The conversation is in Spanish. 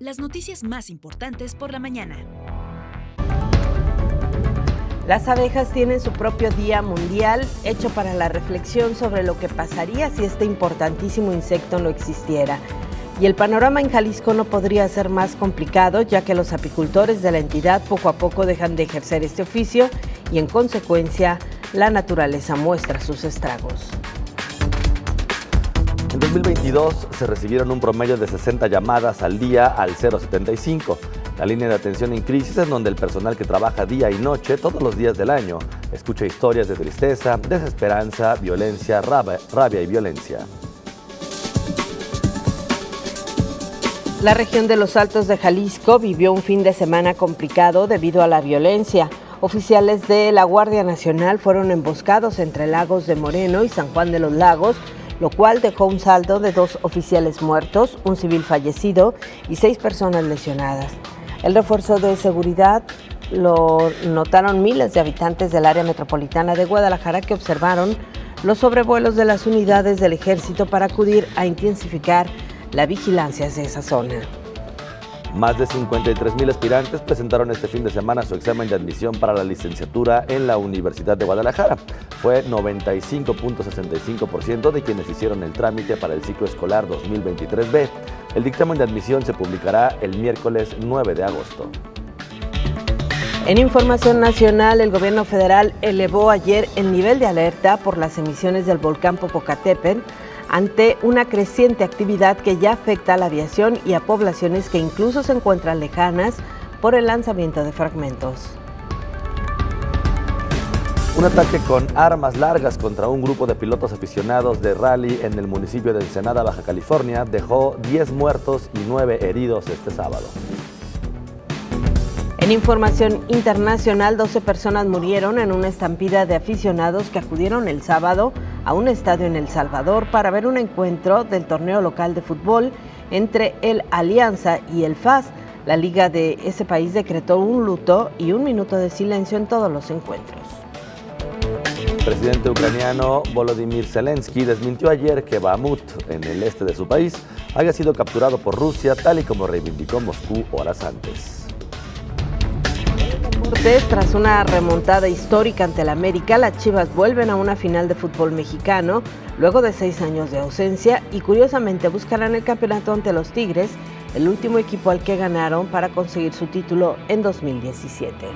las noticias más importantes por la mañana. Las abejas tienen su propio día mundial hecho para la reflexión sobre lo que pasaría si este importantísimo insecto no existiera. Y el panorama en Jalisco no podría ser más complicado, ya que los apicultores de la entidad poco a poco dejan de ejercer este oficio y en consecuencia la naturaleza muestra sus estragos. En 2022 se recibieron un promedio de 60 llamadas al día al 075, la línea de atención en crisis en donde el personal que trabaja día y noche todos los días del año escucha historias de tristeza, desesperanza, violencia, rabia y violencia. La región de los Altos de Jalisco vivió un fin de semana complicado debido a la violencia. Oficiales de la Guardia Nacional fueron emboscados entre Lagos de Moreno y San Juan de los Lagos lo cual dejó un saldo de dos oficiales muertos, un civil fallecido y seis personas lesionadas. El refuerzo de seguridad lo notaron miles de habitantes del área metropolitana de Guadalajara que observaron los sobrevuelos de las unidades del ejército para acudir a intensificar la vigilancia hacia esa zona. Más de 53 mil aspirantes presentaron este fin de semana su examen de admisión para la licenciatura en la Universidad de Guadalajara. Fue 95.65% de quienes hicieron el trámite para el ciclo escolar 2023B. El dictamen de admisión se publicará el miércoles 9 de agosto. En información nacional, el gobierno federal elevó ayer el nivel de alerta por las emisiones del volcán Popocatépetl ante una creciente actividad que ya afecta a la aviación y a poblaciones que incluso se encuentran lejanas por el lanzamiento de fragmentos. Un ataque con armas largas contra un grupo de pilotos aficionados de rally en el municipio de Ensenada, Baja California, dejó 10 muertos y 9 heridos este sábado. En información internacional, 12 personas murieron en una estampida de aficionados que acudieron el sábado a un estadio en El Salvador para ver un encuentro del torneo local de fútbol entre el Alianza y el FAS. La liga de ese país decretó un luto y un minuto de silencio en todos los encuentros. El presidente ucraniano Volodymyr Zelensky desmintió ayer que Bakhmut, en el este de su país, haya sido capturado por Rusia, tal y como reivindicó Moscú horas antes. Tras una remontada histórica ante el América, las Chivas vuelven a una final de fútbol mexicano luego de seis años de ausencia y curiosamente buscarán el campeonato ante los Tigres, el último equipo al que ganaron para conseguir su título en 2017.